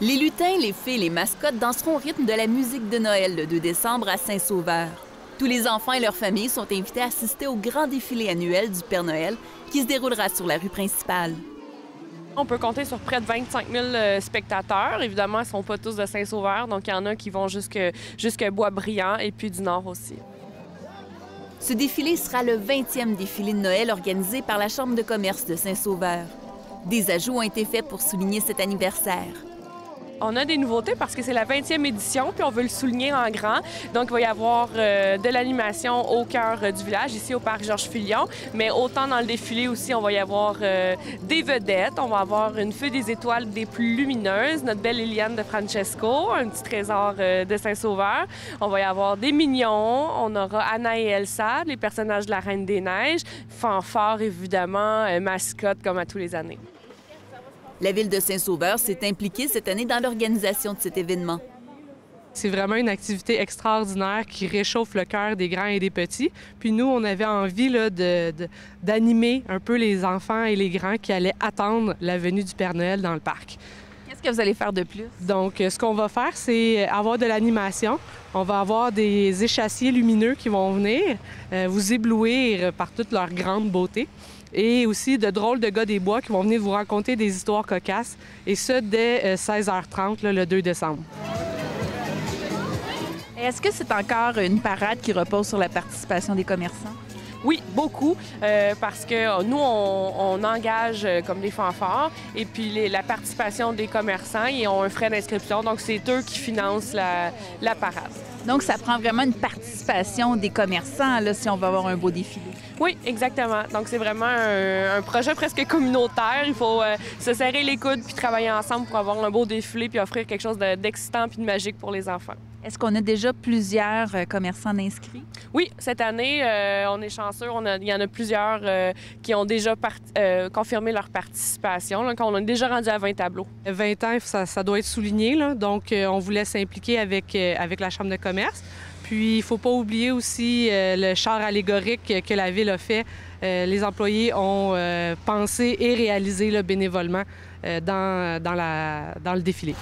Les lutins, les fées, les mascottes danseront au rythme de la musique de Noël le 2 décembre à Saint-Sauveur. Tous les enfants et leurs familles sont invités à assister au grand défilé annuel du Père Noël qui se déroulera sur la rue principale. On peut compter sur près de 25 000 euh, spectateurs. Évidemment, ils ne sont pas tous de Saint-Sauveur, donc il y en a qui vont jusque, jusque Bois-Brillant et puis du Nord aussi. Ce défilé sera le 20e défilé de Noël organisé par la Chambre de commerce de Saint-Sauveur. Des ajouts ont été faits pour souligner cet anniversaire. On a des nouveautés parce que c'est la 20e édition, puis on veut le souligner en grand. Donc, il va y avoir euh, de l'animation au cœur euh, du village, ici au parc Georges Filion. Mais autant dans le défilé aussi, on va y avoir euh, des vedettes. On va avoir une feu des étoiles des plus lumineuses, notre belle Liliane de Francesco, un petit trésor de Saint-Sauveur. On va y avoir des mignons. On aura Anna et Elsa, les personnages de la Reine des Neiges. Fanfare, évidemment, mascotte comme à tous les années. La ville de Saint-Sauveur s'est impliquée cette année dans l'organisation de cet événement. C'est vraiment une activité extraordinaire qui réchauffe le cœur des grands et des petits. Puis nous, on avait envie d'animer un peu les enfants et les grands qui allaient attendre la venue du Père Noël dans le parc. Que vous allez faire de plus? Donc, ce qu'on va faire, c'est avoir de l'animation. On va avoir des échassiers lumineux qui vont venir euh, vous éblouir par toute leur grande beauté et aussi de drôles de gars des bois qui vont venir vous raconter des histoires cocasses, et ce, dès 16h30, euh, le 2 décembre. Est-ce que c'est encore une parade qui repose sur la participation des commerçants? Oui, beaucoup, euh, parce que nous, on, engage euh, comme des fanfares et puis la participation des commerçants, ils ont un frais d'inscription, donc c'est eux qui financent la, la, parade. Donc, ça prend vraiment une participation des commerçants là, si on veut avoir un beau défilé. Oui, exactement. Donc, c'est vraiment un, projet presque communautaire. Il faut euh, se serrer les coudes puis travailler ensemble pour avoir un beau défilé puis offrir quelque chose d'excitant puis de magique pour les enfants. Est-ce qu'on a déjà plusieurs euh, commerçants inscrits? Oui, cette année, euh, on est chanceux. il y en a plusieurs qui ont déjà confirmé leur participation. on a déjà rendu à 20 tableaux. 20 ans, ça, doit être souligné. Donc, on voulait s'impliquer avec, avec la Chambre de commerce. Puis, il ne faut pas oublier aussi euh, le char allégorique que la ville a fait. Euh, les employés ont euh, pensé et réalisé le bénévolement dans, dans le défilé.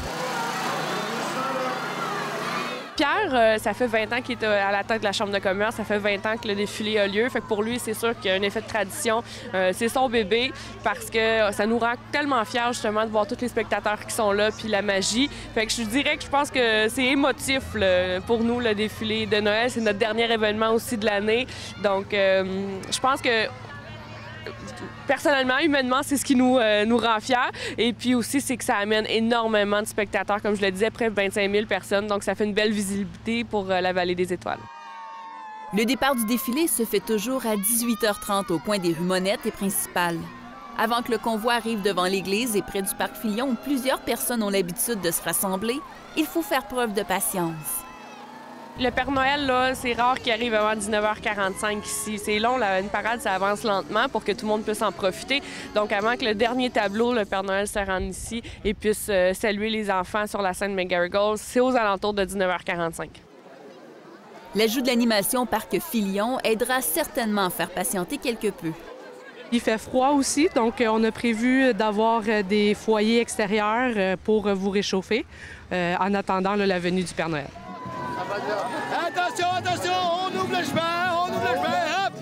Pierre, euh, ça fait 20 ans qu'il est euh, à la tête de la Chambre de commerce. Ça fait 20 ans que le défilé a lieu. Fait que pour lui, c'est sûr qu'il y a un effet de tradition. Euh, c'est son bébé parce que ça nous rend tellement fiers justement de voir tous les spectateurs qui sont là puis la magie. Fait que je dirais que je pense que c'est émotif pour nous le défilé de Noël. C'est notre dernier événement aussi de l'année. Donc, je pense que personnellement, humainement, c'est ce qui nous, euh, nous rend fiers. Et puis aussi, c'est que ça amène énormément de spectateurs, comme je le disais, près de 25 000 personnes. Donc, ça fait une belle visibilité pour euh, la vallée des Étoiles. Le départ du défilé se fait toujours à 18h30 au coin des rues Monette et Principales. Avant que le convoi arrive devant l'église et près du parc Filion où plusieurs personnes ont l'habitude de se rassembler, il faut faire preuve de patience. Le Père Noël, là, c'est rare qu'il arrive avant 19h45 ici. C'est long, une parade, ça avance lentement pour que tout le monde puisse en profiter. Donc, avant que le dernier tableau, le Père Noël se rende ici et puisse euh, saluer les enfants sur la scène McGarrigle, c'est aux alentours de 19h45. L'ajout de l'animation au Parc Filion aidera certainement à faire patienter quelque peu. Il fait froid aussi, donc euh, on a prévu d'avoir euh, des foyers extérieurs pour vous réchauffer en attendant la venue du Père Noël. Attention, attention, on ouvre le chemin, on ouvre le chemin, hop,